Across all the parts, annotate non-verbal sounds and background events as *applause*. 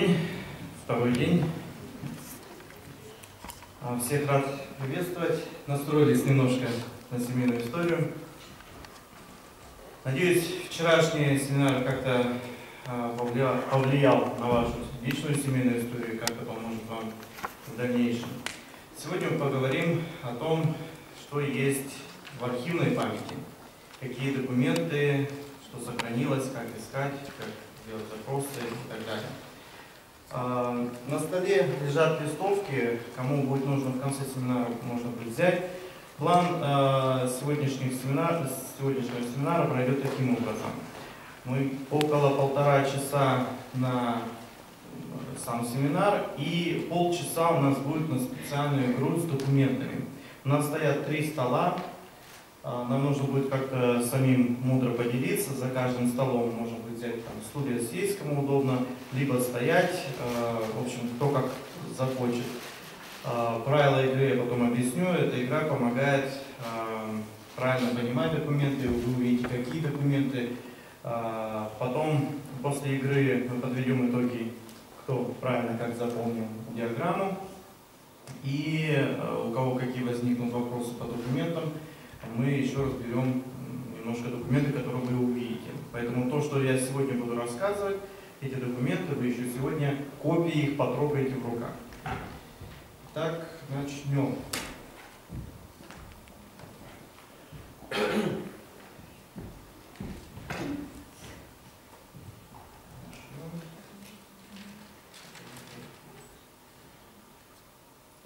день, второй день. А, Всех рад приветствовать. Настроились немножко на семейную историю. Надеюсь, вчерашний семинар как-то а, повлиял, на вашу личную семейную историю и как-то поможет вам в дальнейшем. Сегодня мы поговорим о том, что есть в архивной памяти, какие документы, что сохранилось, как искать, как делать запросы и так далее. А, На столе лежат листовки, кому будет нужно в конце семинара, можно будет взять. План а, сегодняшних семинар, сегодняшнего семинара пройдет таким образом. Мы около полтора часа на сам семинар и полчаса у нас будет на специальную игру с документами. У нас стоят три стола, а, нам нужно будет как-то самим мудро поделиться, за каждым столом будет взять там стулья сесть, кому удобно, либо стоять, а, в общем, кто как захочет. А, Правила игры я потом объясню, эта игра помогает а, правильно понимать документы, вы увидите какие документы. Потом, после игры мы подведем итоги, кто правильно как запомнил диаграмму. И э, у кого какие возникнут вопросы по документам, мы еще разберем немножко документы, которые вы увидите. Поэтому то, что я сегодня буду рассказывать, эти документы, вы еще сегодня копии их потрогаете в руках. Так, начнем.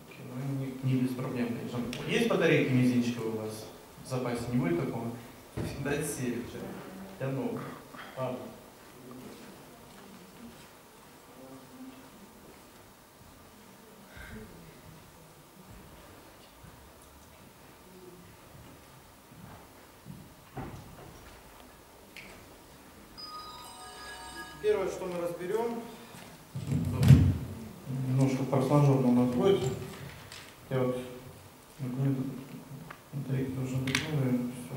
Окей, ну, не, не без проблем, конечно. Есть батарейки мизинчиковые у вас? В запасе не будет такого? Дать серию вчера. Я новый. Ладно. Первое, что мы разберем, немножко форс-мажорно у нас будет. Я вот документы должны быть новые, все.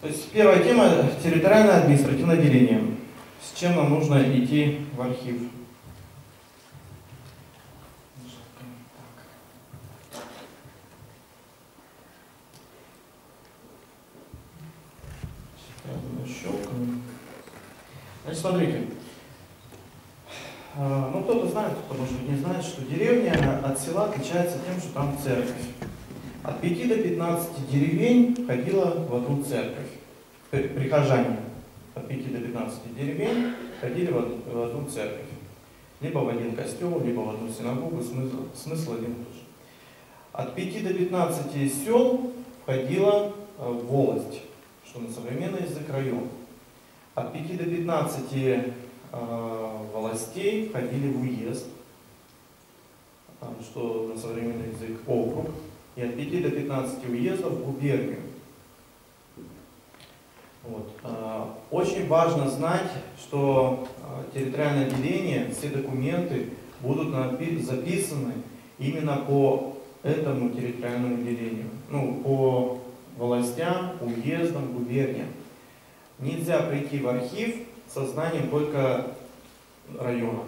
То есть первая тема – территориальное административное деление. С чем нам нужно идти в архив? Сейчас щелкаем. Значит, смотрите. А, Ну, кто-то знает, кто, может быть, не знает, что деревня от села отличается тем, что там церковь. От 5 до 15 деревень ходила одну церковь. При- Прихожане от 5 до 15 деревень ходили в од- в одну церковь. Либо в один костел, либо в одну синагогу, смысл, смысл один тот же. От 5 до 15 сел входила э, волость, что на современный язык район. От 5 до 15 э, властей входили в уезд, э, что на современный язык округ, и от 5 до 15 уездов в губернию. Вот. Э, Очень важно знать, что э, территориальное деление, все документы будут записаны именно по этому территориальному делению. Ну, по властям, уездам, губерниям. Нельзя прийти в архив со знанием только района,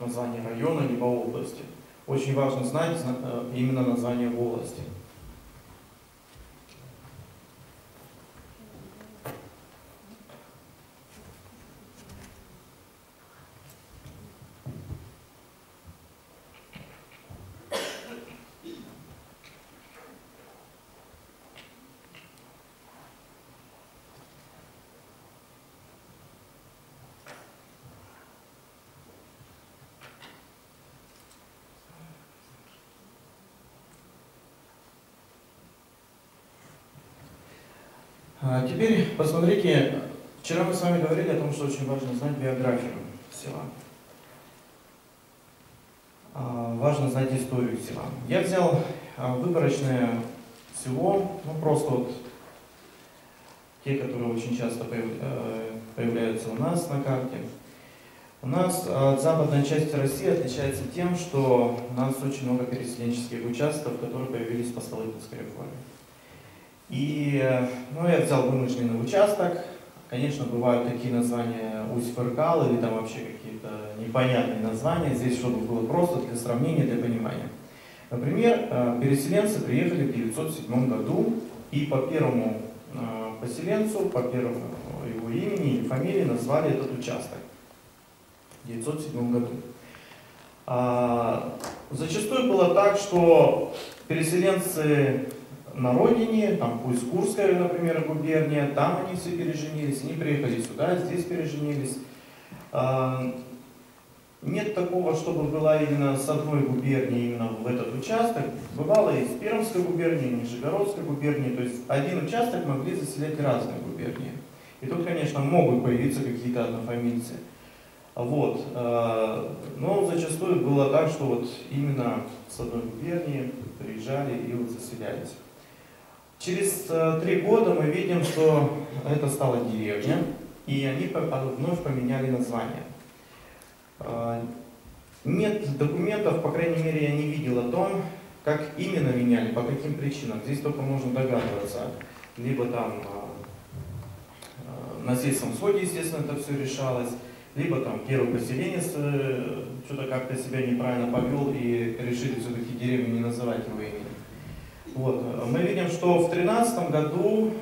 название района либо области. Очень важно знать зна- э, именно название области. Теперь посмотрите, вчера мы с вами говорили о том, что очень важно знать биографию села. А, Важно знать историю села. Я взял а, выборочное село, ну просто вот те, которые очень часто э, появляются у нас на карте. У нас э, западная часть России отличается тем, что у нас очень много переселенческих участков, которые появились по Столыпинской реформе. И, э, ну, я взял вымышленный участок, Конечно, бывают такие названия Усть-Фыркал или там вообще какие-то непонятные названия. Здесь, чтобы было просто для сравнения, для понимания. Например, э, переселенцы приехали в 1907 году и по первому э, поселенцу, по первому его имени или фамилии назвали этот участок в 1907 году. А, зачастую было так, что переселенцы на родине, там пусть Курская, например, губерния, там они все переженились, они приехали сюда, здесь переженились. А, нет такого, чтобы была именно с одной губернии именно в этот участок. Бывало и с Пермской губернии, и Нижегородской губернии. То есть один участок могли заселять разные губернии. И тут, конечно, могут появиться какие-то однофамильцы. Вот. А, но зачастую было так, что вот именно с одной губернии приезжали и вот заселялись. Через э, три года мы видим, что это стала деревня, и они вновь поменяли название. Э, нет документов, по крайней мере, я не видел о том, как именно меняли, по каким причинам. Здесь только можно догадываться. Либо там э, на сельском своде, естественно, это все решалось, либо там первый поселенец что-то как-то себя неправильно повел и решили все-таки деревню не называть его имени. Вот. Мы видим, что в 13 году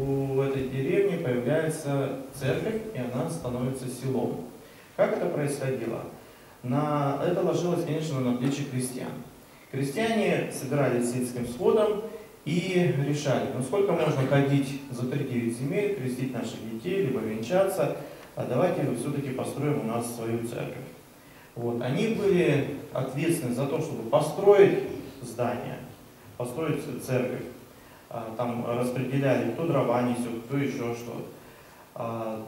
у этой деревни появляется церковь, и она становится селом. Как это происходило? На это ложилось, конечно, на плечи крестьян. Крестьяне собирались сельским сходом и решали, ну сколько можно ходить за 3-9 земель, крестить наших детей, либо венчаться, а давайте все-таки построим у нас свою церковь. Вот. Они были ответственны за то, чтобы построить здание, построить церковь. А, там распределяли, кто дрова несет, кто еще что. А,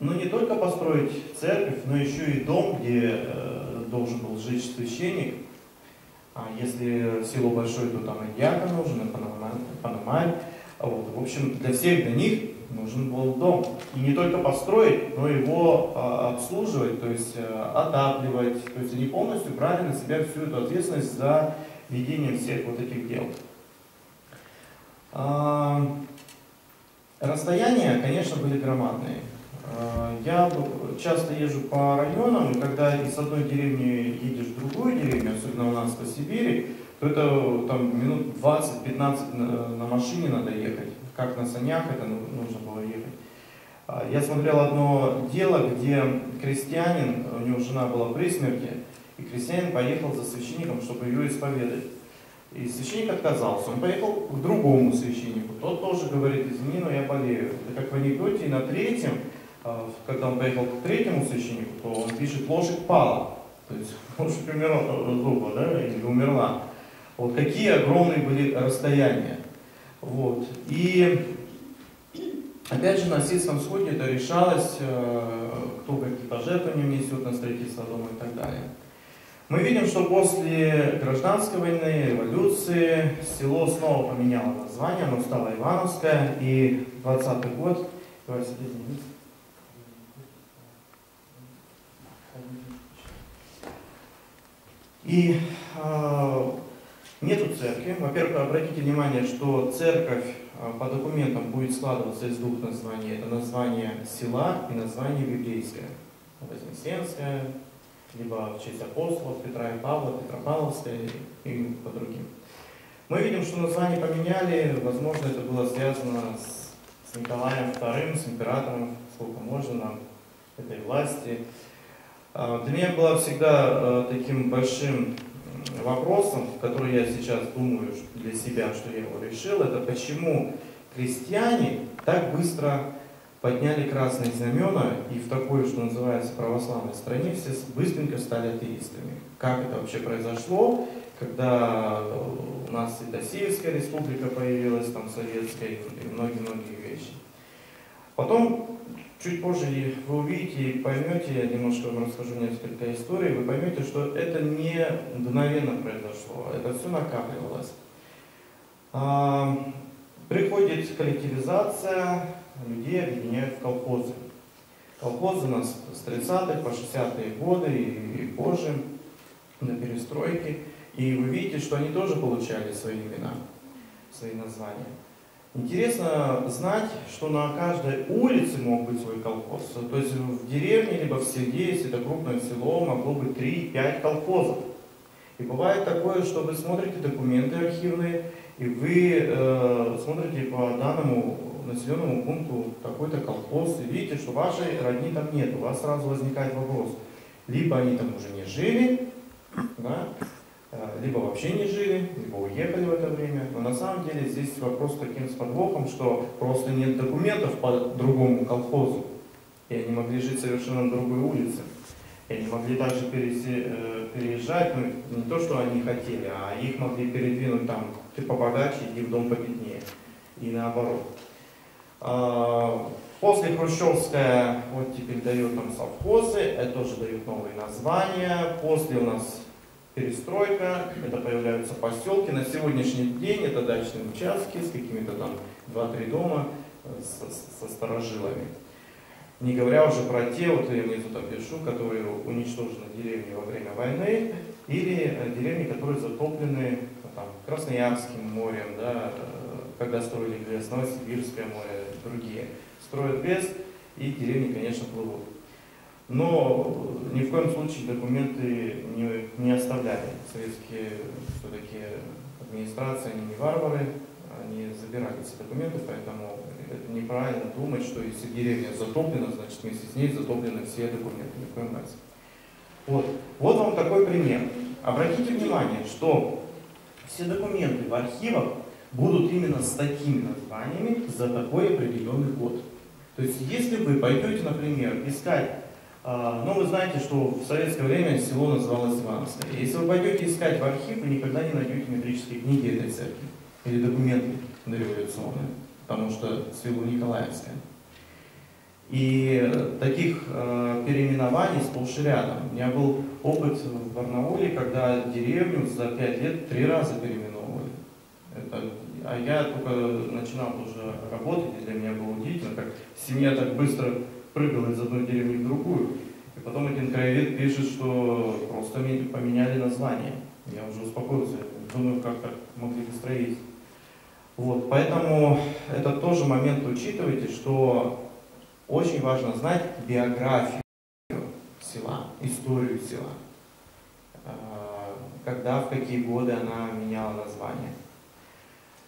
но не только построить церковь, но еще и дом, где э, должен был жить священник. А если село большое, то там и диакон нужен, и панамарь. Вот. В общем, для всех для них нужен был дом. И не только построить, но его обслуживать, то есть э, отапливать. То есть они полностью брали на себя всю эту ответственность за ведение всех вот этих дел. А, расстояния, конечно, были громадные. А, я часто езжу по районам, и когда из одной деревни едешь в другую деревню, особенно у нас по Сибири, то это там минут 20-15 на, машине надо ехать. Как на санях это нужно было ехать. А, я смотрел одно дело, где крестьянин, у него жена была при смерти, и крестьянин поехал за священником, чтобы ее исповедать. И священник отказался. Он поехал к другому священнику. Тот тоже говорит, извини, но я болею. Это как в анекдоте. И на третьем, а, когда он поехал к третьему священнику, то он пишет, лошадь пала. То есть *laughs* лошадь умерла, зуба, да, или умерла. Вот какие огромные были расстояния. Вот. И опять же на сельском сходе это решалось, э, кто какие пожертвования внесет на строительство дома и так далее. Мы видим, что после гражданской войны, революции, село снова поменяло название, оно стало Ивановское, и 20 год, и э, нету церкви. Во-первых, обратите внимание, что церковь э, по документам будет складываться из двух названий. Это название села и название библейское. Вознесенское, либо в честь апостолов Петра и Павла, Петропавловская и по другим. Мы видим, что название поменяли, возможно, это было связано с, с Николаем II, с императором, сколько можно нам этой власти. А, для меня было всегда э, таким большим вопросом, который я сейчас думаю для себя, что я его решил, это почему крестьяне так быстро подняли красные знамена, и в такой, что называется, православной стране все быстренько стали атеистами. Как это вообще произошло, когда у нас и Российская республика появилась, там советская, и многие-многие вещи. Потом, чуть позже вы увидите и поймете, я немножко вам расскажу несколько историй, вы поймете, что это не мгновенно произошло, это все накапливалось. А, приходит коллективизация, людей объединяют в колхозы. Колхозы у нас с 30-х по 60-е годы и позже, на перестройке. И вы видите, что они тоже получали свои имена, свои названия. Интересно знать, что на каждой улице мог быть свой колхоз. То есть в деревне, либо в селе, если это крупное село, могло быть 3-5 колхозов. И бывает такое, что вы смотрите документы архивные, и вы э, смотрите по данному населенному пункту такой-то колхоз, и видите, что вашей родни там нет. У вас сразу возникает вопрос. Либо они там уже не жили, да, Э, либо вообще не жили, либо уехали в это время. Но на самом деле здесь вопрос таким с подвохом, что просто нет документов по другому колхозу. И они могли жить совершенно на другой улице. И они могли также э, переезжать, ну не то, что они хотели, а их могли передвинуть там, ты побогаче, иди в дом победнее. И наоборот. А, после Хрущевская вот теперь дает нам совхозы, это тоже дают новые названия. После у нас перестройка, это появляются поселки. На сегодняшний день это дачные участки с какими-то там 2-3 дома э, со, со старожилами. Не говоря уже про те, вот я внизу там пишу, которые уничтожены деревни во время войны, или э, деревни, которые затоплены ну, там, Красноярским морем, да, э, когда строили ГЭС, Новосибирское море, другие. Строят ГЭС, и деревни, конечно, плывут. Но ни в коем случае документы не, не оставляли. Советские все-таки администрации, они не варвары, они забирали эти документы, поэтому это неправильно думать, что если деревня затоплена, значит вместе с ней затоплены все документы. Ни в коем разе. Вот. вот вам такой пример. Обратите внимание, что все документы в архивах будут именно с такими названиями за такой определенный год. То есть, если вы пойдете, например, искать а, но вы знаете, что в советское время село называлось Ивановское. Если вы пойдете искать в архив, вы никогда не найдете метрические книги этой церкви или документы дореволюционные, потому что село Николаевское. И таких э, переименований сплошь и рядом. У меня был опыт в Барнауле, когда деревню за пять лет три раза переименовывали. Это, а я только начинал уже работать, и для меня было удивительно, как семья так быстро прыгал из одной деревни в другую. И потом один краевед пишет, что просто поменяли название. Я уже успокоился, думаю, как так могли построить. Вот, поэтому это тоже момент учитывайте, что очень важно знать биографию села, историю села. А, когда, в какие годы она меняла название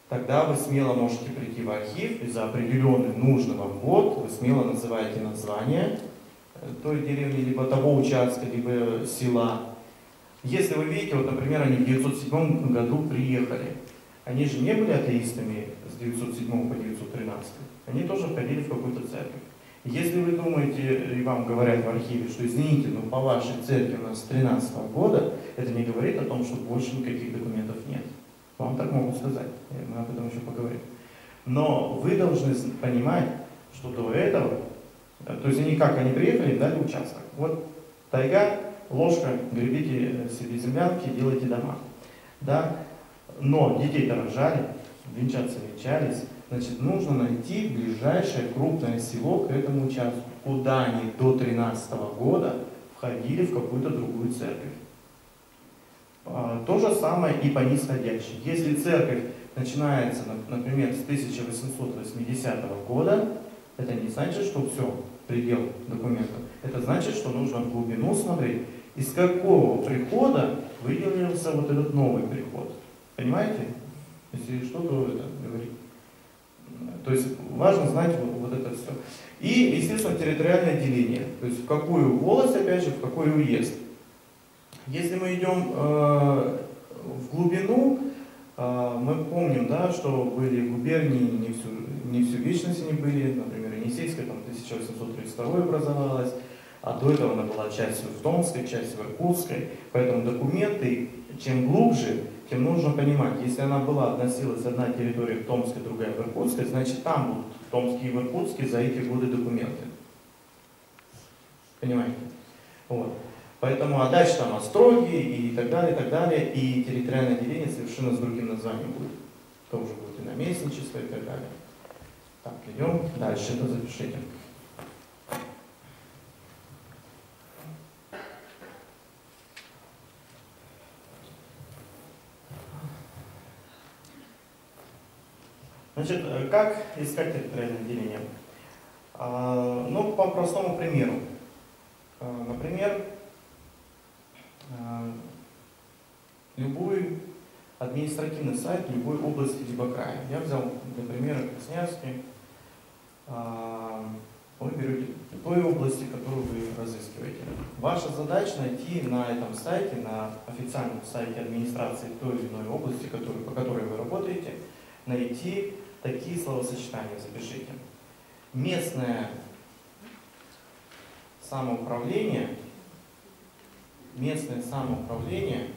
тогда вы смело можете прийти в архив и за определенный нужный вам год вы смело называете название э, той деревни, либо того участка, либо села. Если вы видите, вот, например, они в 907 году приехали, они же не были атеистами с 907 по 913, они тоже ходили в какую-то церковь. Если вы думаете, и вам говорят в архиве, что извините, но по вашей церкви у нас с 13 года, это не говорит о том, что больше никаких документов нет. Вам так могут сказать, мы об этом еще поговорим. Но вы должны понимать, что до этого, то есть они как, они приехали, дали участок. Вот тайга, ложка, гребите себе землянки, делайте дома. Да? Но детей-то рожали, венчаться венчались, значит, нужно найти ближайшее крупное село к этому участку, куда они до 13 года входили в какую-то другую церковь. А, то же самое и по нисходящей. Если церковь начинается, например, с 1880 года, это не значит, что все, предел документов. Это значит, что нужно в глубину смотреть, из какого прихода выделился вот этот новый приход. Понимаете? Если что-то это говорит. То есть важно знать вот, вот это все. И, естественно, территориальное деление. То есть в какую волость, опять же, в какой уезд. Если мы идем э, в глубину, э, мы помним, да, что были губернии, не всю, не всю вечность они были, например, Енисейская, там 1832 образовалась, а до этого она была частью в Томской, частью в Иркутской. Поэтому документы, чем глубже, тем нужно понимать, если она была, относилась одна территория в Томской, другая в Иркутской, значит там будут в Томске и в Иркутске за эти годы документы. Понимаете? Вот. Поэтому, а дальше там остроги и так далее, и так далее, и территориальное деление совершенно с другим названием будет. Тоже будет и наместничество и так далее. Так, идем дальше, это запишите. Значит, э, как искать территориальное деление? А, ну, по простому примеру. А, например, любой административный сайт любой области либо края. Я взял для примера Красноярский. Вы берете той области, которую вы разыскиваете. Ваша задача найти на этом сайте, на официальном сайте администрации той или иной области, который, по которой вы работаете, найти такие словосочетания, запишите. Местное самоуправление, местное самоуправление,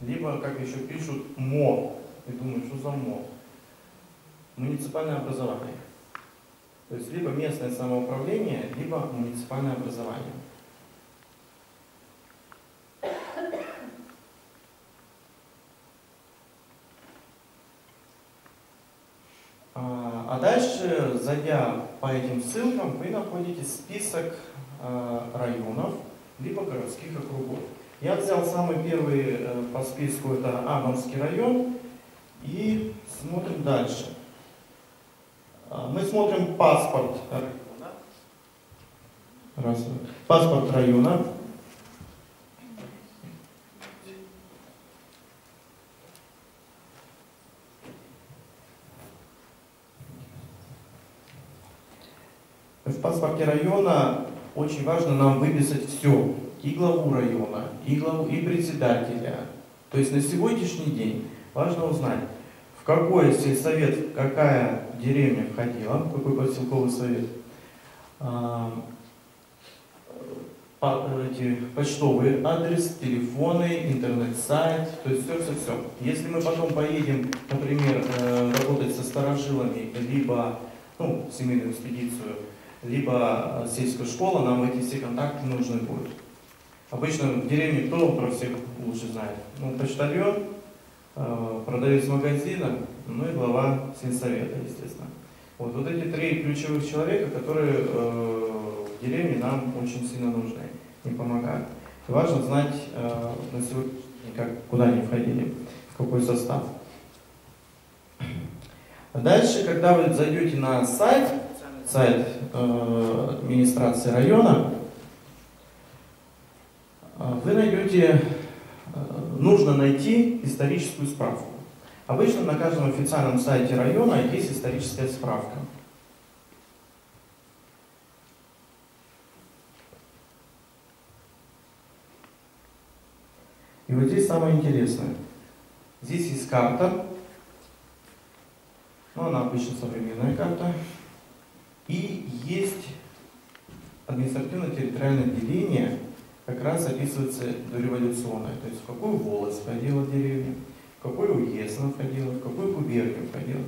либо, как еще пишут, МО. И думаю, что за МО? Муниципальное образование. То есть либо местное самоуправление, либо муниципальное образование. Дальше, зайдя по этим ссылкам, вы находите список а, районов, либо городских округов. Я взял самый первый э, по списку, это Амурский район, и смотрим дальше. А, мы смотрим паспорт Раз. Паспорт района. Паспорте района очень важно нам выписать все. И главу района, и главу, и председателя. То есть на сегодняшний день важно узнать, в какой сельсовет, какая деревня входила, какой поселковый совет, а, почтовый адрес, телефоны, интернет-сайт, то есть все-все-все. Если мы потом поедем, например, э, работать со старожилами, либо ну, семейную экспедицию, либо э, сельская школа, нам эти все контакты нужны будут. Обычно в деревне кто про всех лучше знает? Ну, почтальон, э, продавец магазина, ну и глава сельсовета, естественно. Вот, вот эти три ключевых человека, которые в деревне нам очень сильно нужны и помогают. И важно знать э, на сегодня, как, куда они входили, в какой состав. Дальше, когда вы зайдете на сайт, сайт э, администрации района, э, вы найдете, э, нужно найти историческую справку. Обычно на каждом официальном сайте района есть историческая справка. И вот здесь самое интересное. Здесь есть карта, ну она обычно современная карта, и есть административно-территориальное деление, как раз описывается дореволюционное, то есть в какую волость входила деревня, в какой уезд она входила, в какую губернию входила.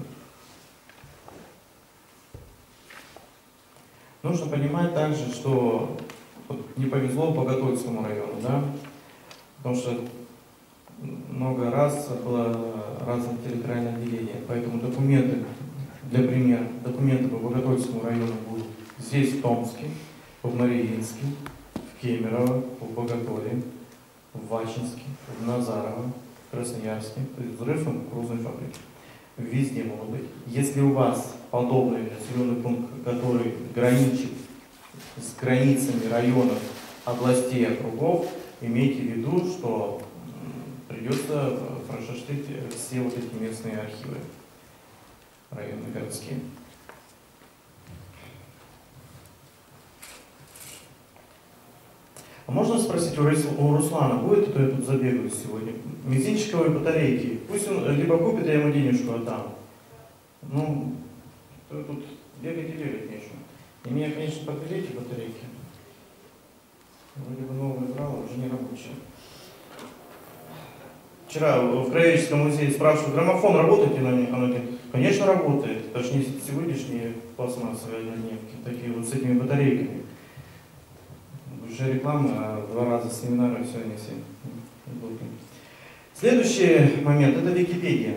Нужно понимать также, что вот не повезло Боготольскому району, да, потому что много раз было разное территориальное деление, поэтому документы, для примера, документы по Боготольскому району будут здесь, в Томске, в Мариинске, в Кемерово, в Боготоле, в Вачинске, в Назарово, в Красноярске, то есть взрыв крузной фабрики. Везде могут быть. Если у вас подобный населенный пункт, который граничит с границами районов, областей, округов, имейте в виду, что придется прошерстить все вот эти местные архивы районные, городские. А можно спросить у Руслана, будет, а то я тут забегаю сегодня, мизинчиковые батарейки, пусть он либо купит, я ему денежку отдам. Ну, тут бегать и бегать нечего. И меня, конечно, подвели эти батарейки. Вроде бы новые брал, уже не рабочие. Вчера в Краеведческом музее спрашивают, граммофон работает ли на нем? Она говорит, конечно работает. Даже не сегодняшние пластмассовые однодневки, такие вот с этими батарейками. Уже реклама, а два раза семинары сегодня все. Следующий момент – это Википедия.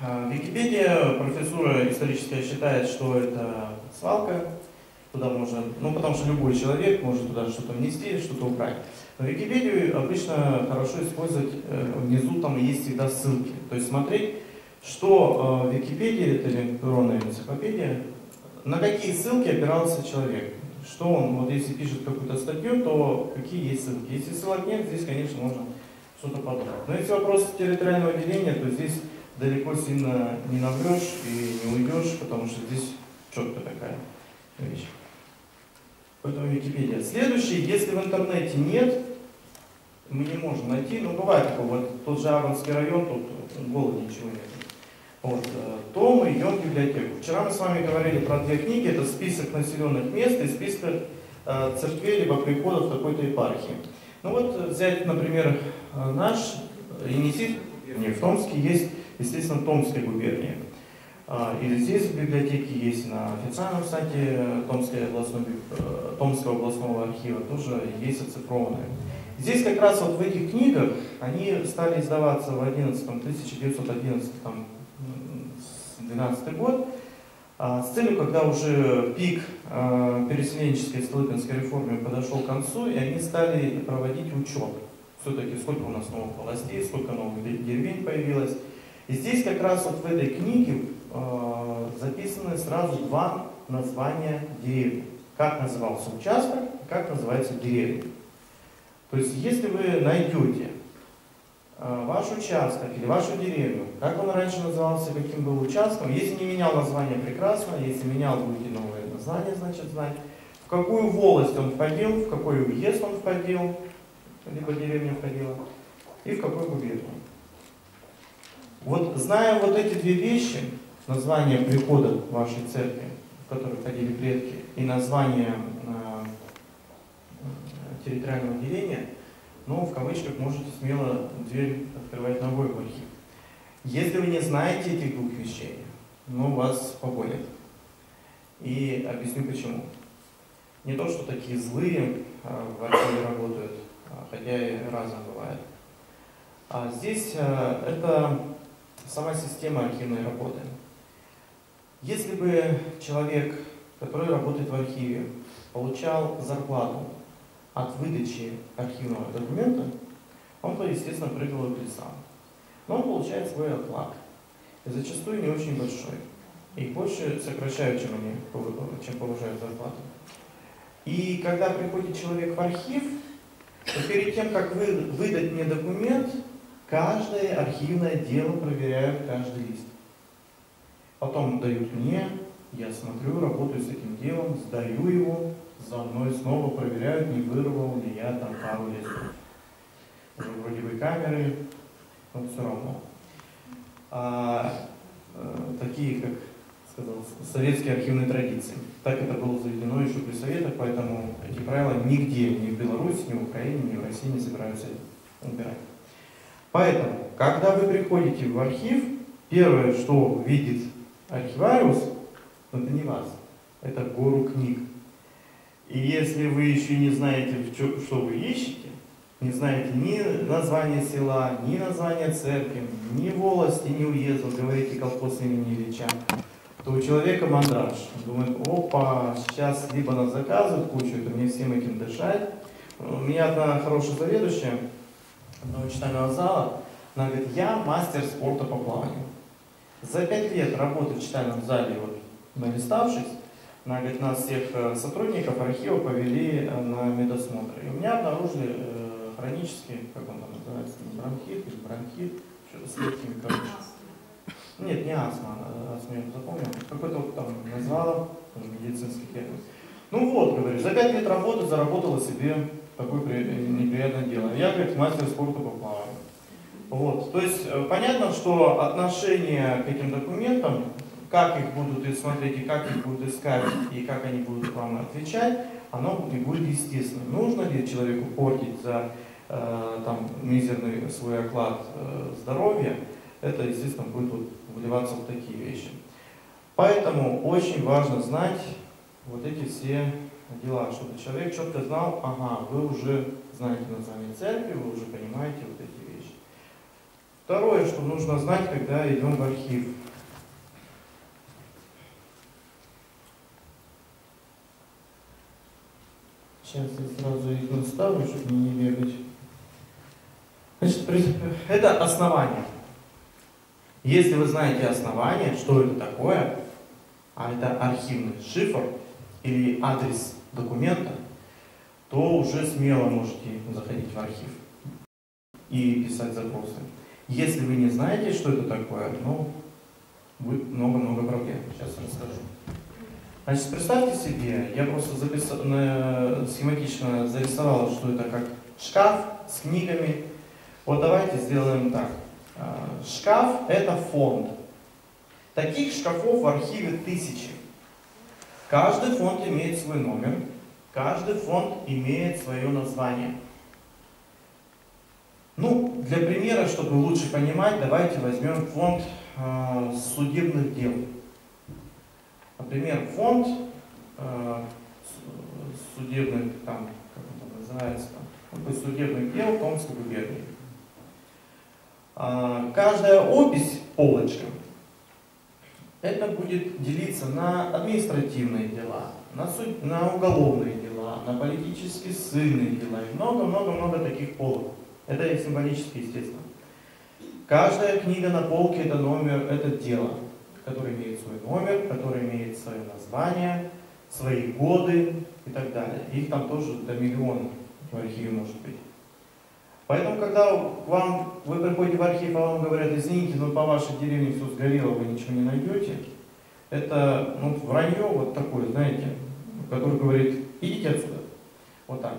А, Википедия, профессура историческая считает, что это свалка, туда можно, ну потому что любой человек может туда что-то внести, что-то убрать. Википедию обычно хорошо использовать, э, внизу там есть всегда ссылки. То есть смотреть, что э, Википедия, это электронная энциклопедия, на какие ссылки опирался человек. Что он, вот если пишет какую-то статью, то какие есть ссылки. Если ссылок нет, здесь, конечно, можно что-то подумать. Но если вопрос территориального деления, то здесь далеко сильно не наврешь и не уйдешь, потому что здесь четко такая вещь. Поэтому Википедия. Следующий, если в интернете нет, мы не можем найти, ну бывает такое, вот тот же Аванский район, тут в городе ничего нет. Вот, э, то мы идем в библиотеку. Вчера мы с вами говорили про две книги, это список населенных мест и список э, церквей либо приходов такой-то епархии. Ну вот взять, например, э, наш Енисей, не в Томске есть, естественно, Томская губерния. А, и здесь в библиотеке есть на официальном сайте Томской областной, Томского областного архива тоже есть оцифрованные. Здесь как раз вот в этих книгах они стали издаваться в 11, 1911 там, 2012 год, а, с целью, когда уже пик а, переселенческой Столыпинской реформы подошел к концу, и они стали проводить учет. Все-таки сколько у нас новых властей, сколько новых деревень появилось. И здесь как раз вот в этой книге а, записаны сразу два названия деревни. Как назывался участок, как называется деревня. То есть если вы найдете Э, ваш участок или вашу деревню, как он раньше назывался, каким был участком, если не менял название, прекрасно, если менял, будете новое название, значит, знать, в какую волость он входил, в какой уезд он входил, либо деревня входила, и в какой губернию. Вот зная вот эти две вещи, название прихода вашей церкви, в которой ходили предки, и название э, территориального деления – ну, в кавычках, можете смело дверь открывать ногой в архив. Если вы не знаете этих двух вещей, ну, вас погонят. И объясню почему. Не то, что такие злые а, в архиве работают, а, хотя и разом бывает. А здесь а, это сама система архивной работы. Если бы человек, который работает в архиве, получал зарплату от выдачи архивного документа, он бы, естественно, прыгал и плясал. Но он получает свой оклад. И зачастую не очень большой. Их больше сокращают, чем они чем повышают зарплату. И когда приходит человек в архив, то перед тем, как вы, выдать мне документ, каждое архивное дело проверяют каждый лист. Потом дают мне, я смотрю, работаю с этим делом, сдаю его, за мной снова проверяют, не вырвал ли я там пару листов. Вроде бы камеры, но все равно. А, э, такие, как сказал, советские архивные традиции. Так это было заведено еще при Советах, поэтому эти правила нигде, ни в Беларуси, ни в Украине, ни в России не собираются убирать. Поэтому, когда вы приходите в архив, первое, что видит архивариус, это не вас, это гору книг. И если вы еще не знаете, что вы ищете, не знаете ни название села, ни название церкви, ни волости, ни уезда, говорите колхоз имени Ильича, то у человека мандраж. Думает, опа, сейчас либо нас заказывают кучу, это мне всем этим дышать. У меня одна хорошая заведующая одного читального зала, она говорит, я мастер спорта по плаванию. За пять лет работы в читальном зале, вот, налиставшись, на, говорит, нас всех э, сотрудников архива повели э, на медосмотр. И у меня обнаружили э, хронический, как он там называется, бронхит или бронхит, что-то с легкими, короче. Нет, не астма, а, астму я запомнил. Какой-то вот там назвала, медицинский термин. Ну вот, говорю, за пять лет работы заработала себе такое неприятное дело. Я, говорит, мастер спорта по плаванию. Вот, то есть понятно, что отношение к этим документам как их будут смотреть, и как их будут искать, и как они будут вам отвечать, оно не будет естественно. Нужно ли человеку портить за э, там, мизерный свой оклад э, здоровья, это, естественно, будет вот, вливаться в такие вещи. Поэтому очень важно знать вот эти все дела, чтобы человек четко знал, ага, вы уже знаете название церкви, вы уже понимаете. Второе, что нужно знать, когда идем в архив. Сейчас я сразу их наставлю, чтобы не бегать. Значит, это основание. Если вы знаете основание, что это такое, а это архивный шифр или адрес документа, то уже смело можете заходить в архив и писать запросы. Если вы не знаете, что это такое, ну, будет много-много проблем. Сейчас расскажу. Значит, представьте себе, я просто записал, схематично зарисовал, что это как шкаф с книгами. Вот давайте сделаем так. А, шкаф – это фонд. Таких шкафов в архиве тысячи. Каждый фонд имеет свой номер, каждый фонд имеет свое название. Ну, для примера, чтобы лучше понимать, давайте возьмем фонд э, судебных дел. Например, фонд э, судебных, там, как он там называется, там, судебных дел Томской губернии. Э, каждая опись, полочка, это будет делиться на административные дела, на, суд, на уголовные дела, на политические ссыльные дела и много-много-много таких полок. Это и символически, естественно. Каждая книга на полке это номер, это дело, которое имеет свой номер, которое имеет свое название, свои годы и так далее. Их там тоже до миллиона в архиве может быть. Поэтому, когда к вам, вы приходите в архив, а вам говорят, извините, но по вашей деревне все сгорело, вы ничего не найдете, это ну, вранье вот такое, знаете, который говорит, идите отсюда. Вот так.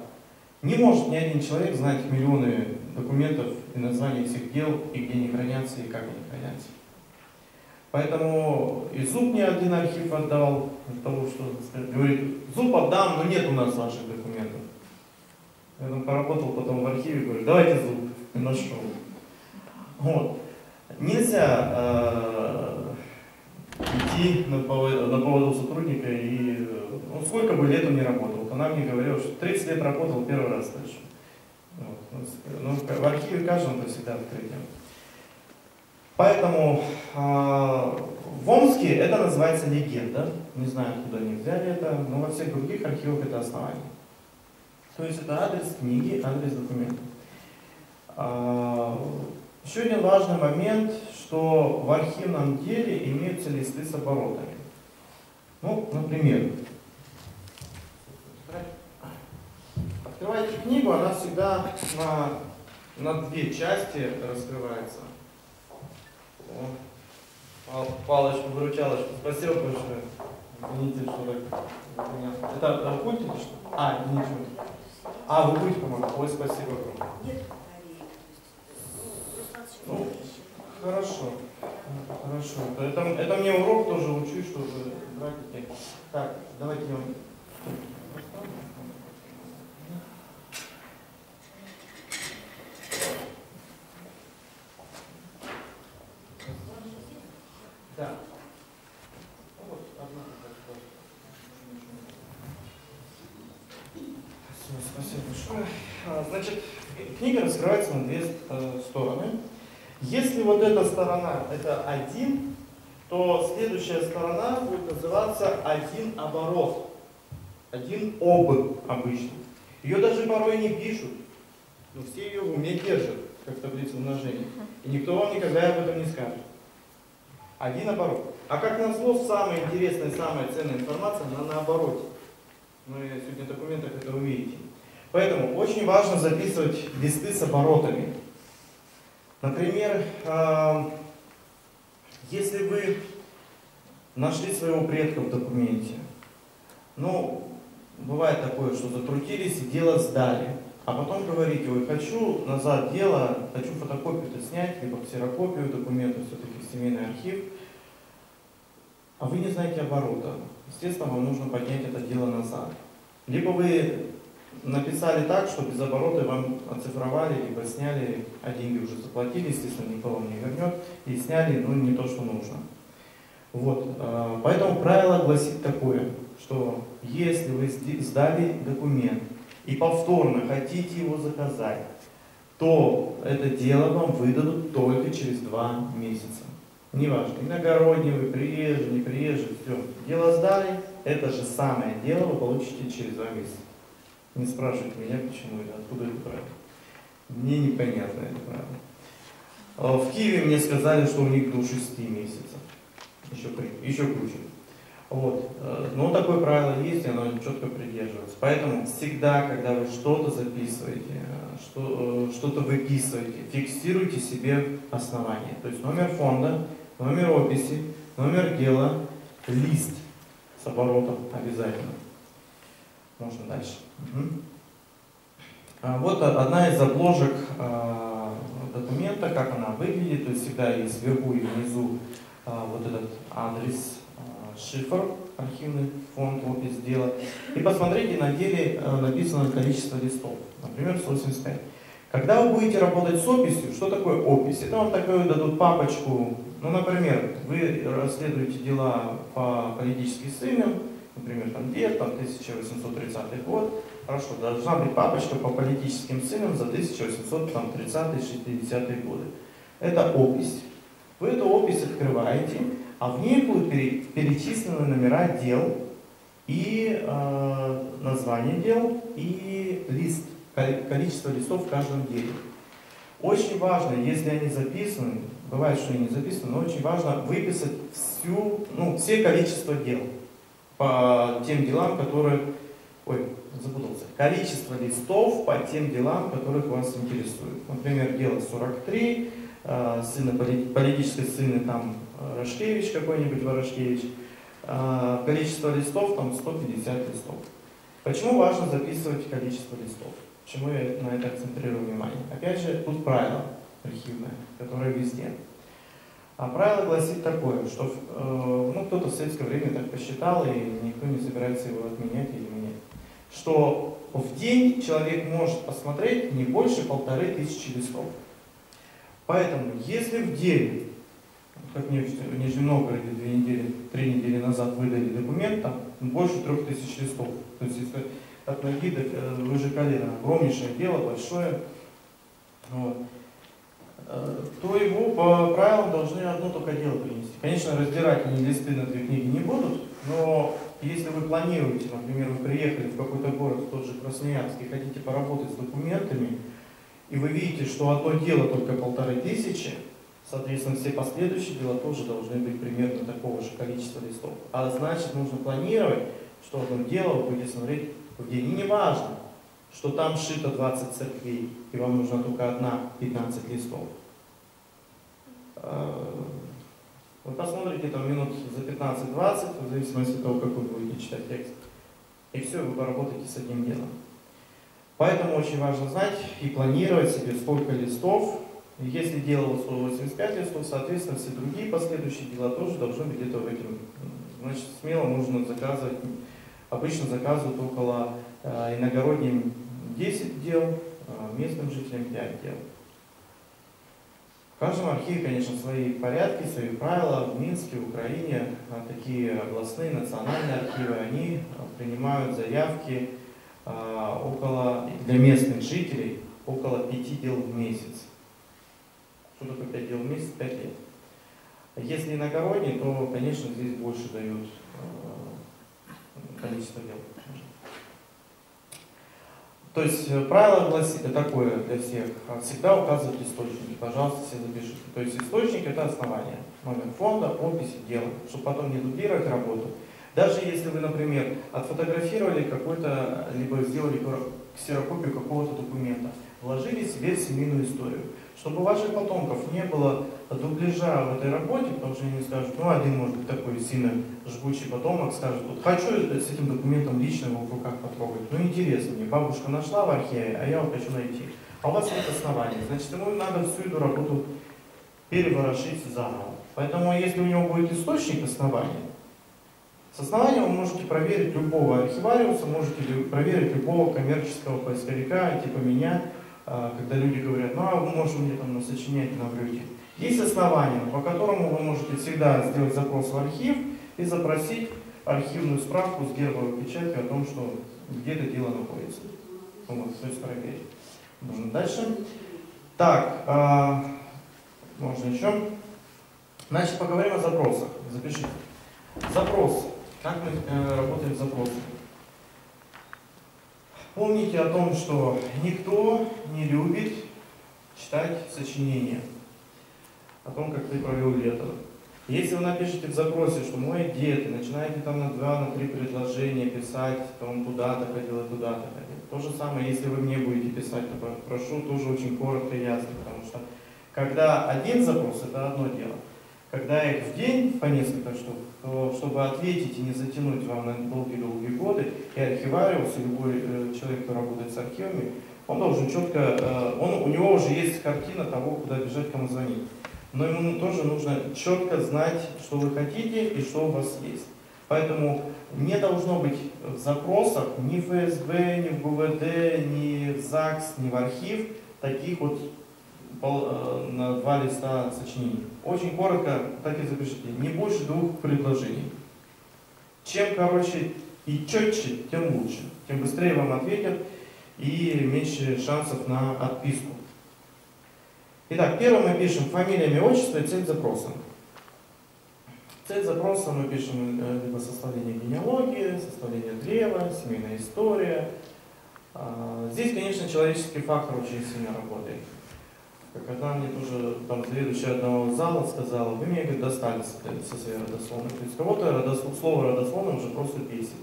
Не может ни один человек знать миллионы документов и названия всех дел, и где они хранятся, и как они хранятся. Поэтому и зуб мне один архив отдал, от того, что говорит, зуб отдам, но нет у нас ваших документов. Я там поработал потом в архиве, говорю, давайте зуб, и нашел. Вот. Нельзя э, идти на поводу, на поводу сотрудника и ну, сколько бы лет он не работал. Она мне говорила, что 30 лет работал, первый раз слышу. Ну, в архиве это всегда открытие. Поэтому э, в Омске это называется легенда. Не знаю, откуда они взяли это, но во всех других архивах это основание. То есть это адрес книги, адрес документа. Э, еще один важный момент, что в архивном деле имеются листы с оборотами. Ну, например, Открываете книгу, она всегда на, на две части раскрывается. О, палочку, выручалочку. Спасибо большое. Извините, что так. Это или что? А, ничего. А, вы будете помогать? Ой, спасибо огромное. Ну, хорошо. Хорошо. Это, это мне урок тоже учу, чтобы брать Так, давайте я вам Да. Ну, вот одна Все, спасибо большое. А, значит, книга раскрывается на две э, стороны. Если вот эта сторона это один, то следующая сторона будет называться один оборот. Один об обычно. Ее даже порой не пишут, но все ее в уме держат, как таблицу умножения. И никто вам никогда об этом не скажет один оборот. А как назло, самая интересная, самая ценная информация, она на обороте. Мы сегодня в документах это увидите. Поэтому очень важно записывать листы с оборотами. Например, если вы нашли своего предка в документе, ну, бывает такое, что закрутились и дело сдали, а потом говорите, ой, хочу назад дело, хочу фотокопию-то снять, либо ксерокопию документа, все-таки семейный архив, а вы не знаете оборота. Естественно, вам нужно поднять это дело назад. Либо вы написали так, что без оборота вам оцифровали, либо сняли, а деньги уже заплатили, естественно, никто вам не вернет, и сняли, ну, не то, что нужно. Вот, а, поэтому правило гласит такое, что если вы сдали документ и повторно хотите его заказать, то это дело вам выдадут только через два месяца. Неважно, иногородний вы, приезжий, не приезжий, все. Дело сдали, это же самое дело вы получите через два месяца. Не спрашивайте меня, почему это, откуда это правило. Мне непонятно это правило. А в Киеве мне сказали, что у них до 6 месяцев. Еще, еще круче. Вот. Э, но такое правило есть, и оно четко придерживается. Поэтому всегда, когда вы что-то записываете, э, э, что-то выписываете, фиксируйте себе основание. То есть номер фонда, номер описи, номер дела, лист с оборотом обязательно. Можно дальше. Угу. Вот одна из обложек документа, как она выглядит. То есть всегда есть вверху и внизу вот этот адрес шифр, архивный фонд, опись дела. И посмотрите, на деле э, написано количество листов, например, 185. Когда вы будете работать с описью, что такое опись? Это вам такую дадут папочку, ну, например, вы расследуете дела по политическим ссыльным, например, там дед, там 1830 год, хорошо, должна быть папочка по политическим ссыльным за 1830-60 годы. Это опись. Вы эту опись открываете, а в ней будут перечислены номера дел и э, название дел и лист, количество листов в каждом деле. Очень важно, если они записаны, бывает, что они не записаны, но очень важно выписать всю, ну, все количество дел по тем делам, которые, ой, запутался, количество листов по тем делам, которых вас интересуют. Например, дело 43, э, сына, политической сыны там Рашкевич какой-нибудь, Ворошкевич, а, количество листов там 150 листов. Почему важно записывать количество листов? Почему я на это акцентрирую внимание? Опять же, тут правило архивное, которое везде. А правило гласит такое, что э, ну, кто-то в советское время так посчитал, и никто не собирается его отменять или менять, что в день человек может посмотреть не больше полторы тысячи листов. Поэтому, если в день как мне в Нижнем Новгороде две недели, три недели назад выдали документ, там больше трех тысяч листов. То есть если от ноги до э, выше колена, огромнейшее дело, большое, вот, то его по правилам должны одно только дело принести. Конечно, раздирать они листы на две книги не будут, но если вы планируете, например, вы приехали в какой-то город, в тот же Красноярск, и хотите поработать с документами, и вы видите, что одно дело только полторы тысячи, Соответственно, все последующие дела тоже должны быть примерно такого же количества листов. А значит, нужно планировать, что одно дело вы будете смотреть в день. И не важно, что там шито 20 церквей, и вам нужна только одна 15 листов. А, вы посмотрите там минут за 15-20, в зависимости от того, как вы будете читать текст. И все, вы поработаете с одним делом. Поэтому очень важно знать и планировать себе, сколько листов если дело 185 листов, соответственно, все другие последующие дела тоже должны быть где-то в этом. Значит, смело нужно заказывать, обычно заказывают около э, иногородним 10 дел, э, местным жителям 5 дел. В каждом архиве, конечно, свои порядки, свои правила. В Минске, в Украине э, такие областные, национальные архивы, они принимают заявки э, около, для местных жителей около 5 дел в месяц что такое 5 дел в месяц? 5 лет. Если иногородний, то, конечно, здесь больше дают э, количество дел. То есть э, правило гласит такое для всех. Всегда указывать источники. Пожалуйста, все запишите. То есть источник это основание. Номер фонда, опись, дела. Чтобы потом не дублировать работу. Даже если вы, например, отфотографировали какой-то, либо сделали ксерокопию какого-то документа, вложили себе семейную историю чтобы ваших потомков не было дубляжа в этой работе, потому что они скажут, ну один может быть такой сильно жгучий потомок, скажет, вот хочу с этим документом лично его в руках потрогать. Ну интересно мне, бабушка нашла в архиве, а я вот хочу найти. А у вас нет оснований, значит ему надо всю эту работу переворошить заново. Поэтому если у него будет источник основания, с основания вы можете проверить любого архивариуса, можете проверить любого коммерческого поисковика, типа меня, когда люди говорят, ну а вы можете мне там сочинять на врете. Есть основания, по которому вы можете всегда сделать запрос в архив и запросить архивную справку с гербовой печатью о том, что где это дело находится. Вот, то есть проверить. Можно дальше. Так, а, можно еще. Значит, поговорим о запросах. Запишите. Запрос. Как мы э, работаем с запросом? Помните о том, что никто не любит читать сочинения о том, как ты провел лето. Если вы напишете в запросе, что мой дед, и начинаете там на два, на три предложения писать, то он туда-то ходил и туда-то ходил. То же самое, если вы мне будете писать, то прошу тоже очень коротко и ясно, потому что когда один запрос, это одно дело. Когда их в день по несколько штук, то чтобы ответить и не затянуть вам на долгие-долгие годы, и архивариус, и любой э, человек, кто работает с архивами, он должен четко, э, он, у него уже есть картина того, куда бежать, кому звонить. Но ему тоже нужно четко знать, что вы хотите и что у вас есть. Поэтому не должно быть в запросах ни в ФСБ, ни в ГУВД, ни в ЗАГС, ни в архив таких вот на два листа сочинений. Очень коротко, так и запишите, не больше двух предложений. Чем короче и четче, тем лучше. Тем быстрее вам ответят и меньше шансов на отписку. Итак, первое мы пишем фамилия, имя, отчество и цель запроса. Цель запроса мы пишем э, либо составление генеалогии, составление древа, семейная история. А, здесь, конечно, человеческий фактор очень сильно работает. Когда мне тоже там заведующая одного зала сказала, вы меня говорит, достали со, своей родословной. То есть кого-то родослов, слово родословное уже просто бесит.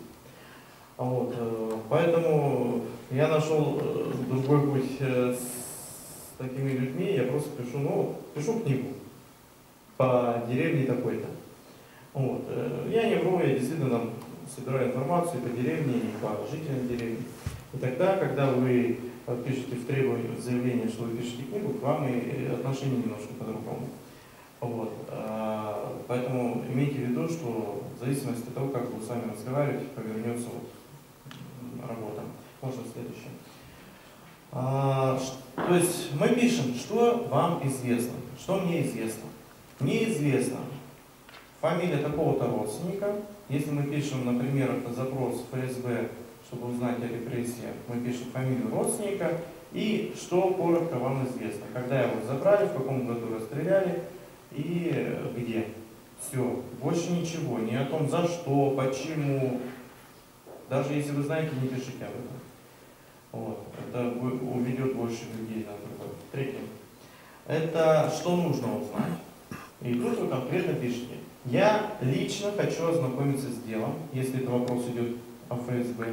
Вот, э, поэтому я нашел э, другой путь э, с такими людьми, я просто пишу, ну, пишу книгу по деревне такой-то. Вот. Я не вру, я действительно собираю информацию по деревне по жителям деревни. И тогда, когда вы пишете в требовании, в заявлении, что вы пишете книгу, к вам и отношение немножко по-другому. Вот. А, поэтому имейте в виду, что в зависимости от того, как вы с вами разговариваете, повернется вот работа. Можно следующее. А, то есть мы пишем, что вам известно, что мне известно. Мне известно фамилия такого-то родственника. Если мы пишем, например, запрос в ФСБ чтобы узнать о репрессиях, мы пишем фамилию родственника и что коротко вам известно. Когда его забрали, в каком году расстреляли и где. Все. Больше ничего. Ни о том, за что, почему. Даже если вы знаете, не пишите об этом. Вот. Это уведет больше людей на другой. Третье. Это что нужно узнать. И тут вы конкретно пишете. Я лично хочу ознакомиться с делом, если это вопрос идет ФСБ.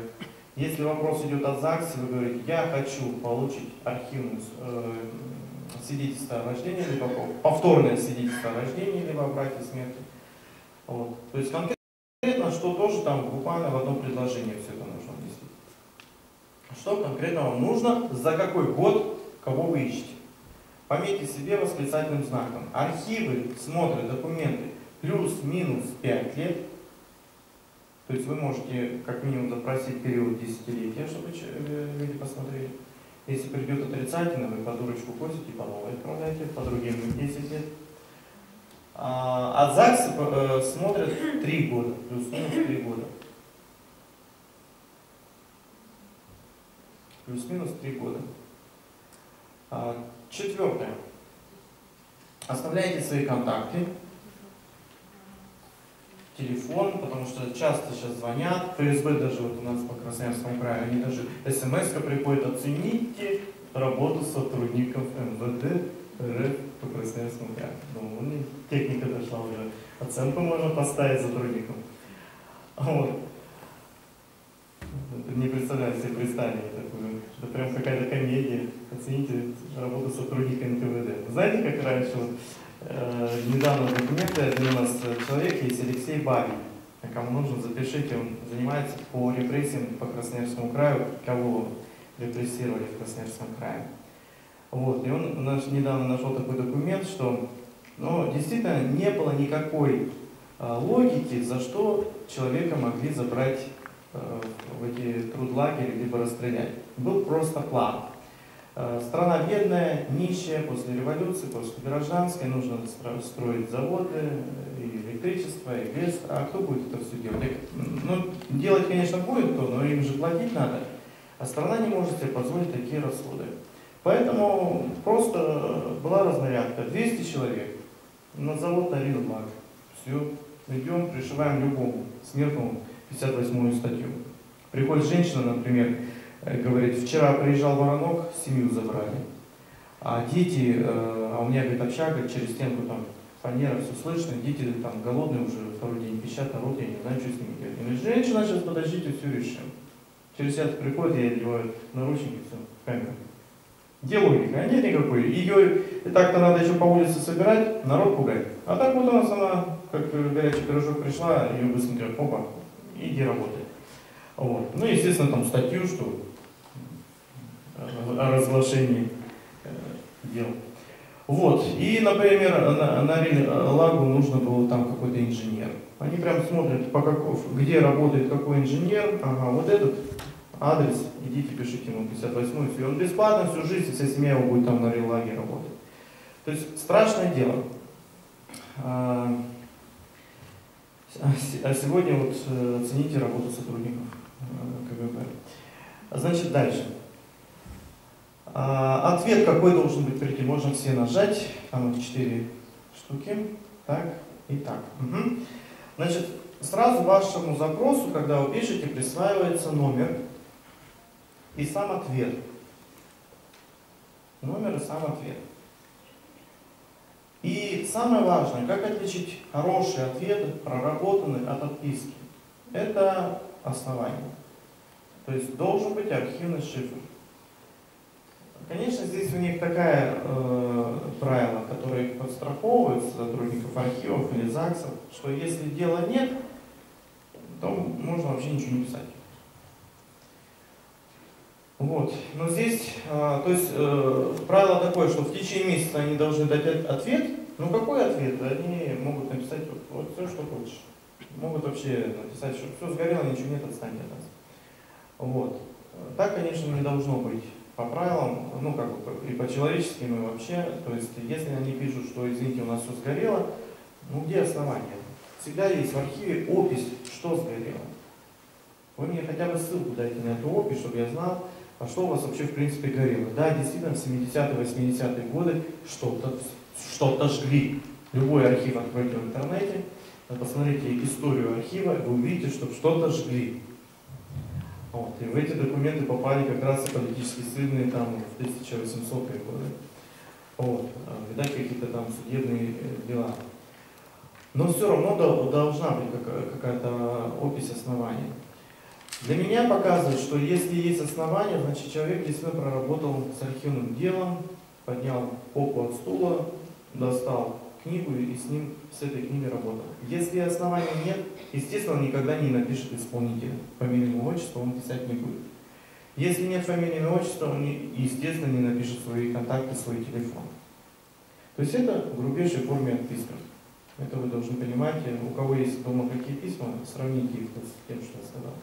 Если вопрос идет о ЗАГСе, вы говорите, я хочу получить архивное э, свидетельство о рождении, либо повторное свидетельство о рождении, либо о браке смерти. Вот. То есть конкретно, что тоже там буквально в одном предложении все это нужно объяснить. Что конкретно вам нужно, за какой год, кого вы ищете. Пометьте себе восклицательным знаком. Архивы смотрят документы плюс-минус 5 лет, то есть вы можете как минимум запросить период десятилетия, чтобы э, люди посмотрели. Если придет отрицательно, вы по дурочку косите, по новой отправляете, по другим 10 лет. А, а ЗАГС э, смотрят 3 года, плюс-минус 3 года. Плюс-минус 3 года. А, четвертое. Оставляйте свои контакты телефон, потому что часто сейчас звонят, ФСБ даже вот у нас по Красноярскому краю, они даже смс приходит, оцените работу сотрудников МВД РФ по Красноярскому краю. Ну, техника дошла уже, оценку можно поставить сотрудникам. Вот. Не представляю себе представление такое. Это прям какая-то комедия. Оцените работу сотрудника НКВД. Знаете, как раньше вот, Э, недавно документы, один у нас человек есть, Алексей Бабин. Кому нужно, запишите, он занимается по репрессиям по Красноярскому краю, кого репрессировали в Красноярском крае. Вот, и он наш, недавно нашел такой документ, что ну, действительно не было никакой э, логики, за что человека могли забрать э, в эти трудлагеря, либо расстрелять. Был просто план. Э, страна бедная, нищая, после революции, после гражданской, нужно строить заводы, и электричество, и газ. А кто будет это все делать? Ну, делать, конечно, будет кто, но им же платить надо. А страна не может себе позволить такие расходы. Поэтому просто была разнарядка. 200 человек на завод на Ринблаг. Все, идем, пришиваем любому смертному 58-ю статью. Приходит женщина, например, э, говорит, вчера приезжал воронок, семью забрали. А дети, э, а у меня, говорит, общага, через стенку там фанера, все слышно, дети там голодные уже второй день пищат, народ, я не знаю, что с ними делать. Я говорю, женщина, сейчас подождите, все решим. Через час приходит, я одеваю наручники, все, камера. Где логика? А нет никакой. Ее так-то надо еще по улице собирать, народ пугать. А так вот у нас она, как горячий пирожок пришла, ее быстренько, опа, иди работай. Вот. Ну, естественно, там статью, что о разглашении э, дел. Вот. И, например, на, на Лагу нужно было там какой-то инженер. Они прям смотрят, по каков, где работает какой инженер. Ага, вот этот адрес, идите, пишите ему 58 все. Он бесплатно всю жизнь, вся семья его будет там на релаге работать. То есть страшное дело. А, а сегодня вот э, оцените работу сотрудников э, КГБ. Значит, дальше. А, ответ какой должен быть прийти? Можно все нажать. Там вот четыре штуки. Так и так. Угу. Значит, сразу вашему запросу, когда вы пишете, присваивается номер и сам ответ. Номер и сам ответ. И самое важное, как отличить хорошие ответы, проработанные от отписки. Это основание. То есть должен быть архивный шифр. Конечно, здесь у них такое э, правило, которое подстраховывает сотрудников архивов или ЗАГСов, что если дела нет, то можно вообще ничего не писать. Вот. Но здесь, э, то есть, э, правило такое, что в течение месяца они должны дать ответ. Ну какой ответ? Они могут написать вот, вот все, что хочешь. Могут вообще написать, что все сгорело, ничего нет, отстань от нас. Вот. Так, конечно, не должно быть по правилам, ну как бы и по-человечески, ну и вообще. То есть, если они пишут, что, извините, у нас все сгорело, ну где основания? Всегда есть в архиве опись, что сгорело. Вы мне хотя бы ссылку дайте на эту опись, чтобы я знал, а что у вас вообще в принципе горело. Да, действительно, в 70-е, 80-е годы что-то что, -то, жгли. Любой архив откройте в интернете, посмотрите историю архива, вы увидите, что что-то жгли. Вот. И в эти документы попали как раз политически ссыльные там в 1800-е годы. Вот. А, видать, какие-то там судебные э, дела. Но все равно должна быть какая-то опись оснований. Для меня показывает, что если есть основания, значит человек действительно проработал с архивным делом, поднял попу от стула, достал книгу и с ним, с этой книгой работал. Если оснований нет, естественно, он никогда не напишет исполнителя. Фамилию отчество он писать не будет. Если нет фамилии и отчества, он, естественно, не напишет свои контакты, свой телефон. То есть это в грубейшей форме отписка. Это вы должны понимать. У кого есть дома какие письма, сравните их с тем, что я сказал.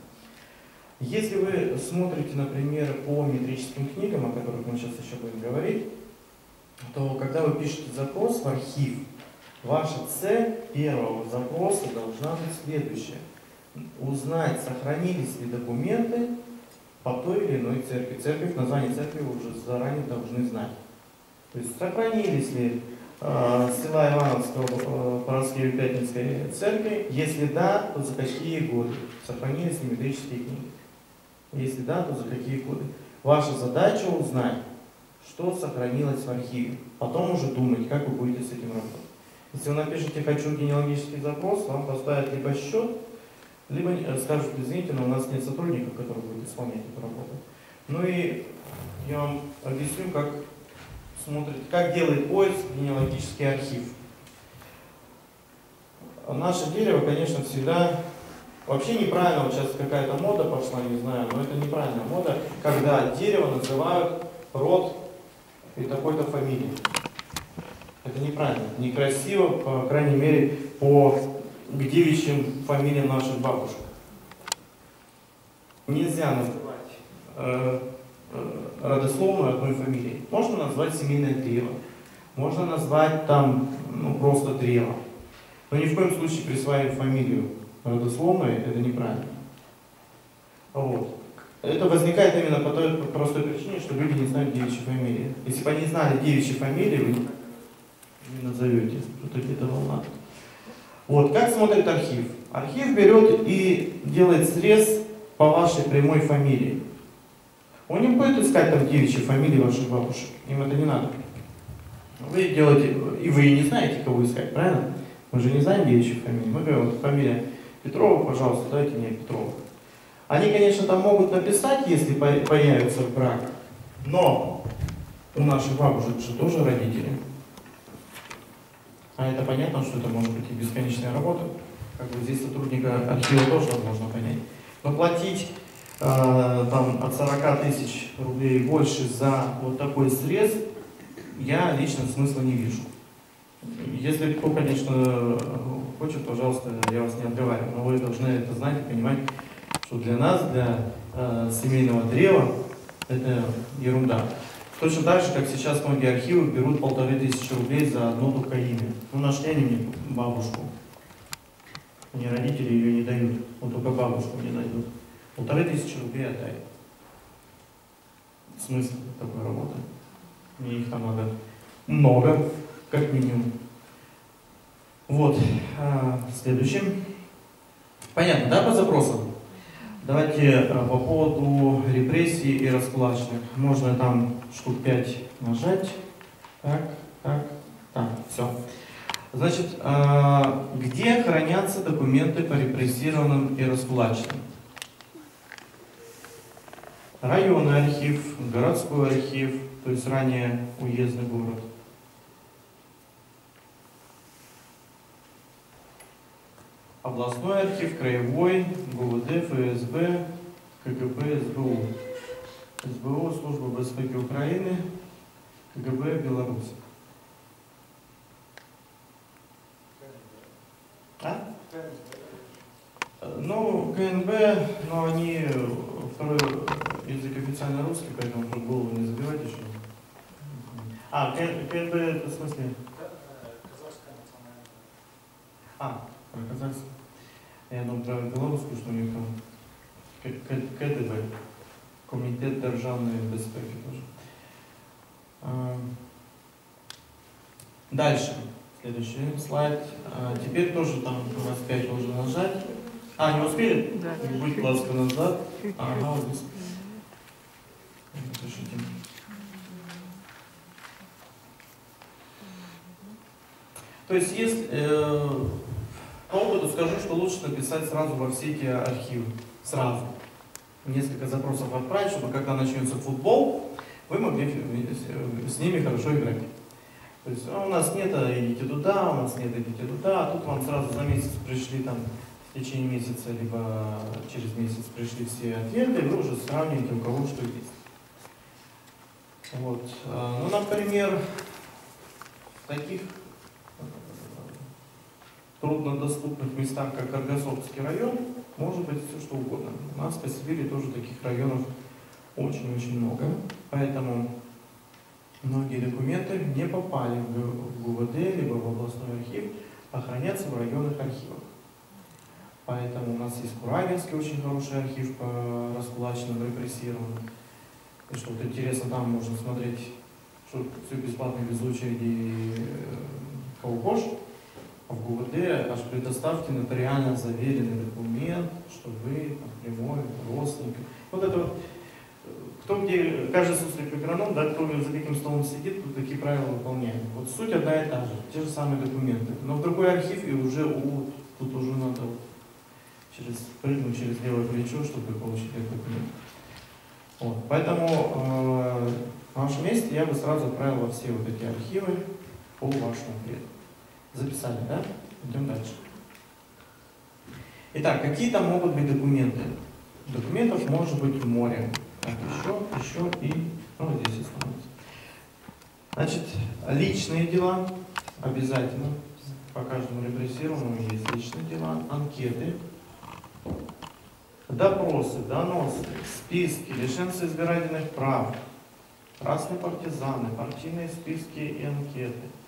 Если вы смотрите, например, по метрическим книгам, о которых мы сейчас еще будем говорить, то когда вы пишете запрос в архив, ваша цель первого запроса должна быть следующая. Узнать, сохранились ли документы по той или иной церкви. Церковь, название церкви вы уже заранее должны знать. То есть сохранились ли э, села Ивановского э, Параскевой Пятницкой церкви, если да, то за какие годы сохранились ли метрические книги. Если да, то за какие годы. Ваша задача узнать, что сохранилось в архиве. Потом уже думать, как вы будете с этим работать. Если вы напишете «хочу генеалогический запрос», вам поставят либо счет, либо э, скажут, извините, но у нас нет сотрудников, которые будут исполнять эту работу. Ну и я вам объясню, как смотрит, как делает поиск генеалогический архив. Наше дерево, конечно, всегда Вообще неправильно, вот сейчас какая-то мода пошла, не знаю, но это неправильная мода, когда дерево называют род и такой-то фамилии. Это неправильно, некрасиво, по крайней мере, по девичьим фамилиям наших бабушек. Нельзя называть э, э, родословную одной фамилии. Можно назвать семейное древо, можно назвать там ну, просто древо. Но ни в коем случае присваивать фамилию родословной, это неправильно. Вот. Это возникает именно по той простой причине, что люди не знают девичьи фамилии. Если бы они знали девичьи фамилии, вы не назовете, что это волна. Вот, как смотрит архив? Архив берет и делает срез по вашей прямой фамилии. Он не будет искать там девичьи фамилии ваших бабушек. Им это не надо. Вы делаете, и вы не знаете, кого искать, правильно? Мы же не знаем девичьих фамилий. Мы говорим, вот фамилия Петрова, пожалуйста, дайте мне Петрова. Они, конечно, там могут написать, если появится брак, но у наших бабушек же тоже родители. А это понятно, что это может быть и бесконечная работа. Как бы здесь сотрудника архива тоже можно понять. Но платить э, там, от 40 тысяч рублей больше за вот такой срез, я лично смысла не вижу. Если кто, конечно, хочет, пожалуйста, я вас не отговариваю, но вы должны это знать и понимать, что для нас, для э, семейного древа, это ерунда. Точно так же, как сейчас многие архивы берут полторы тысячи рублей за одно только имя. Ну, нашли они мне бабушку. Мне родители ее не дают. Вот только бабушку мне дают. Полторы тысячи рублей отдай. Смысл такой работы? Мне их там надо много, как минимум. Вот. А, следующим. Понятно, да, по запросам? Давайте э, по поводу репрессий и расплаченных. Можно там штук 5 нажать. Так, так, так, все. Значит, а, где хранятся документы по репрессированным и расплаченным? Районный архив, городской архив, то есть ранее уездный город. Областной архив, краевой, ГУВД, ФСБ, КГБ, СБУ. СБУ, Служба безпеки України, КГБ Беларусь. А? Ну, КНБ, но они второй язык официально русский, поэтому чтобы голову не забивать еще. А, КНБ это в смысле? Казахская национальная. А, про казахскую. Я про белорусскую, что у них там КДБ, Комитет державной безпеки тоже. А, дальше. Следующий слайд. А, теперь тоже там у нас 5 нужно нажать. А, не успели? Да. Будь ласка, назад. Ага, вот здесь. То есть, если э, по опыту скажу, что лучше написать сразу во все эти архивы. Сразу. Несколько запросов отправить, чтобы когда начнется футбол, вы могли с ними хорошо играть. То есть а у нас нет, а идите туда, у нас нет, идите туда, а тут вам сразу за месяц пришли там в течение месяца, либо через месяц пришли все ответы, и вы уже сравниваете, у кого что есть. Вот. А, ну, например, таких труднодоступных местах, как Аргасовский район, может быть все что угодно. У нас по Сибири тоже таких районов очень-очень много, поэтому многие документы не попали в ГУВД, либо в областной архив, а хранятся в районных архивах. Поэтому у нас есть Куравинский очень хороший архив по расплаченным, репрессированным. И что вот интересно, там можно смотреть, что все бесплатно без очереди э, кого хочешь в ГУВД аж предоставьте нотариально заверенный документ, что вы там, прямой родственник. Вот это вот, кто где, каждый суслик агроном, да, кто за каким столом сидит, тут такие правила выполняет. Вот суть одна и та же, те же самые документы. Но в другой архив и уже у, тут уже надо вот через, прыгнуть через левое плечо, чтобы получить этот документ. Вот. Поэтому э, на вашем месте я бы сразу отправил во все вот эти архивы по вашему предку. Записали, да? Идем дальше. Итак, какие там могут быть документы? Документов может быть море. Так, еще, еще и... Ну, вот здесь остановимся. Значит, личные дела обязательно. По каждому репрессированному есть личные дела, анкеты, допросы, доносы, списки, лишенцы избирательных прав, красные партизаны, партийные списки и анкеты –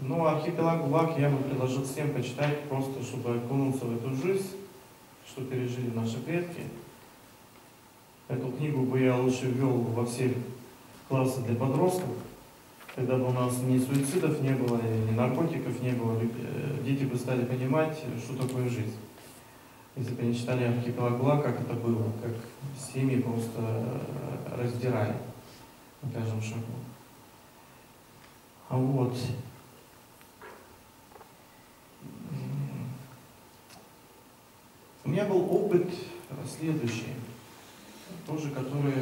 ну, архипелаг ГУЛАГ я бы предложил всем почитать, просто чтобы окунуться в эту жизнь, что пережили наши предки. Эту книгу бы я лучше ввел во все классы для подростков, когда бы у нас ни суицидов не было, ни наркотиков не было, э, дети бы стали понимать, что такое жизнь. Если бы они читали архипелаг Гула, как это было, как семьи просто э, раздирали на каждом шагу. А вот. У меня был опыт следующий, тоже который,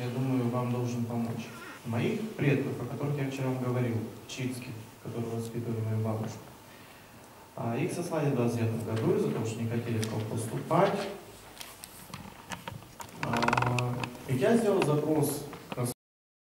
я думаю, вам должен помочь. Моих предков, о которых я вчера вам говорил, читских, которые воспитывали мою бабушку, а их сослали в 29 году из-за того, что не хотели в колхоз поступать. А, И я сделал запрос